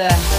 the